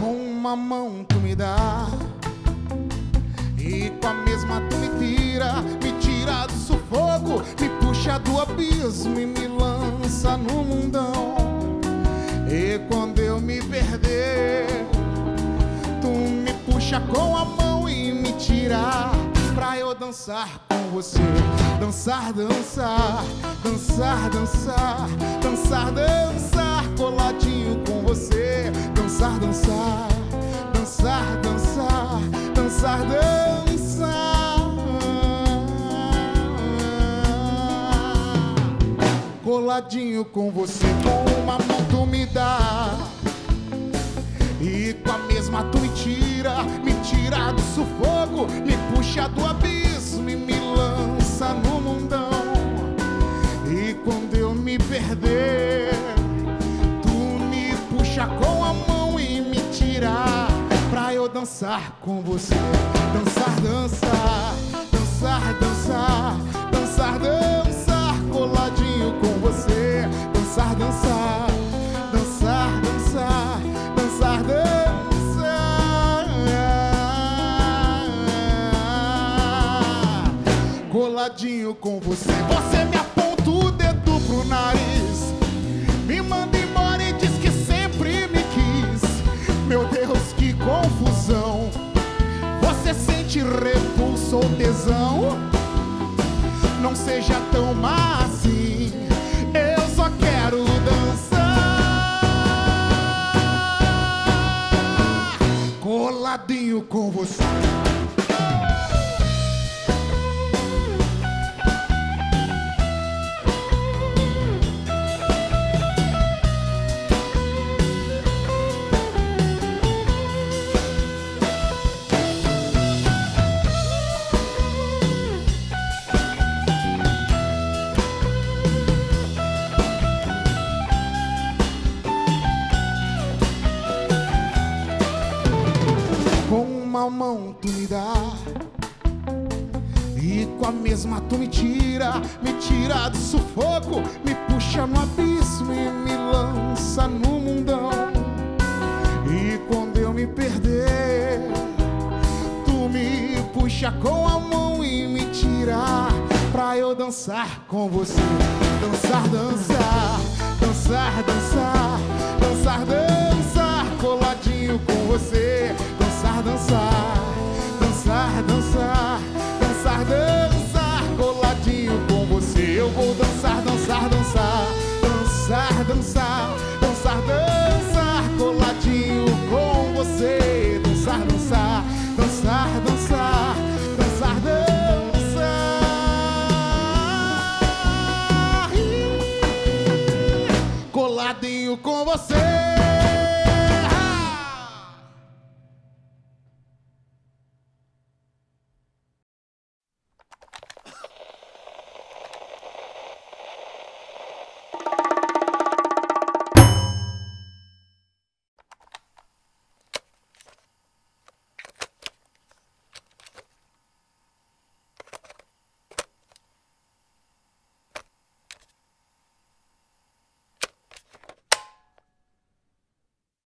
Com uma mão tu me dá e com a mesma tu me tira, me tira do sufoco, me puxa do abismo e me lança no mundão. E quando eu me perder, tu me puxa com a mão e me tira pra eu dançar com você. Dançar, dançar, dançar, dançar, dançar, dançar, coladinho. Dançar, dançar, dançar, dançar, dançar. Coladinho com você, com uma mão tu me dá. E com a mesma tu me tira, me tira do sufoco, me puxa do abismo e me lança no mundão. E quando eu me perder, tu me puxa com a mão e pra eu dançar com você. Dançar, dançar, dançar, dançar, dançar, dançar, coladinho com você. Dançar, dançar, dançar, dançar, dançar, dançar. Coladinho com você. Você me Sente repulso ou tesão? Não seja tão má assim. Eu só quero dançar. Coladinho com você. Mão tu me dá. E com a mesma tu me tira Me tira do sufoco Me puxa no abismo e me lança no mundão. E quando eu me perder Tu me puxa com a mão e me tira Pra eu dançar com você. Dançar, dançar Dançar, dançar Dançar, dançar Coladinho com você. Dançar, dançar Dançar, dançar Dançar, dançar Coladinho com você. Dançar, dançar Dançar, dançar Dançar, dançar. Coladinho com você